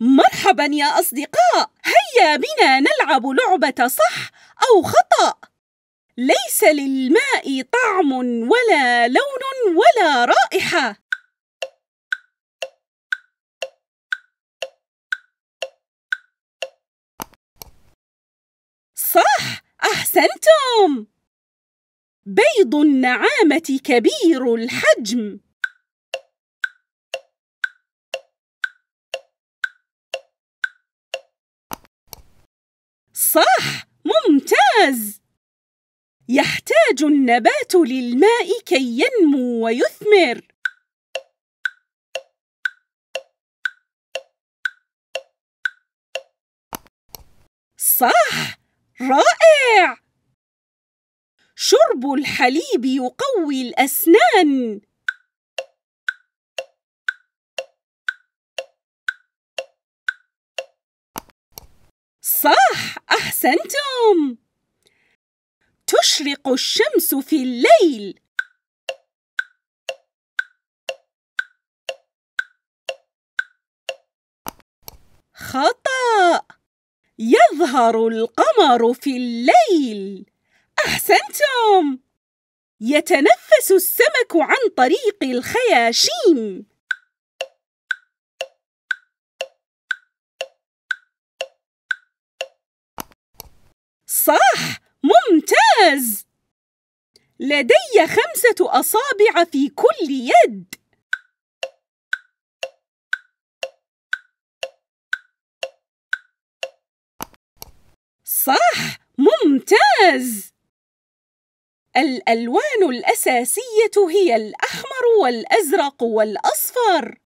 مرحبا يا أصدقاء. هيا بنا نلعب لعبة صح أو خطأ. ليس للماء طعم ولا لون ولا رائحة. صح أحسنتم. بيض النعامة كبير الحجم. صح ممتاز. يحتاج النبات للماء كي ينمو ويثمر. صح رائع. شرب الحليب يقوي الأسنان. صح أحسنتم. تشرق الشمس في الليل. خطأ. يظهر القمر في الليل. أحسنتم. يتنفس السمك عن طريق الخياشيم. صح ممتاز. لدي خمسة أصابع في كل يد. صح ممتاز. الألوان الأساسية هي الأحمر والأزرق والأصفر.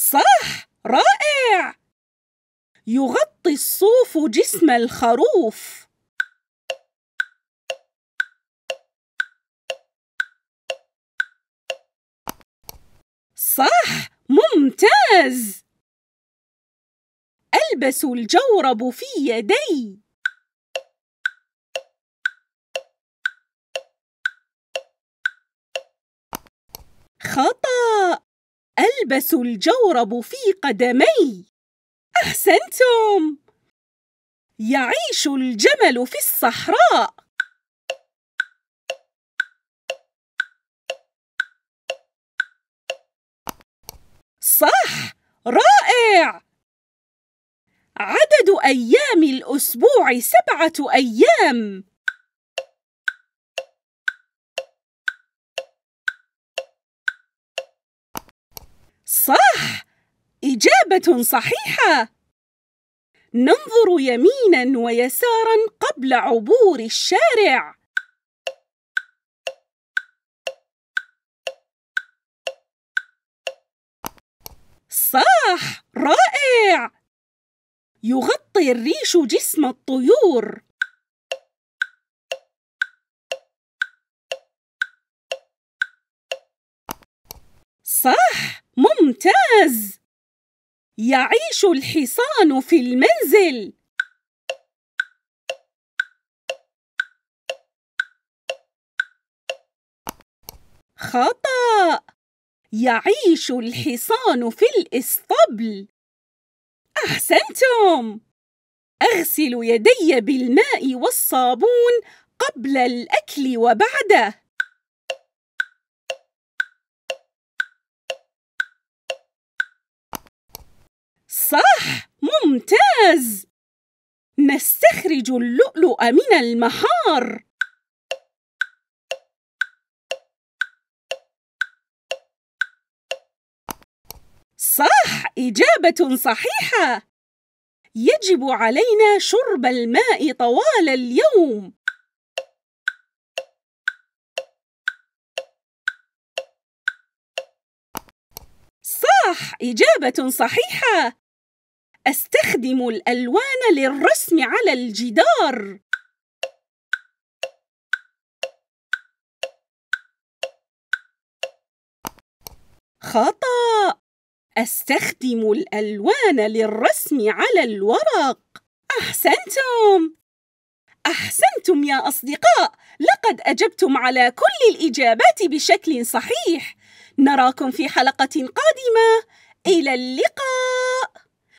صح رائع. يغطي الصوف جسم الخروف. صح ممتاز. ألبس الجورب في يدي. خطأ ألبس الجورب في قدمي أحسنتم. يعيش الجمل في الصحراء. صح رائع. عدد أيام الأسبوع سبعة أيام. صح! إجابة صحيحة! ننظر يمينا ويسارا قبل عبور الشارع. صح! رائع! يغطي الريش جسم الطيور. صح! ممتاز! يعيش الحصان في المنزل! خطأ! يعيش الحصان في الإسطبل! أحسنتم! أغسل يدي بالماء والصابون قبل الأكل وبعده صح ممتاز! نستخرج اللؤلؤ من المحار! صح! إجابة صحيحة! يجب علينا شرب الماء طوال اليوم! صح! إجابة صحيحة! أستخدم الألوان للرسم على الجدار. خطأ. أستخدم الألوان للرسم على الورق. أحسنتم. أحسنتم يا أصدقاء. لقد أجبتم على كل الإجابات بشكل صحيح. نراكم في حلقة قادمة. إلى اللقاء.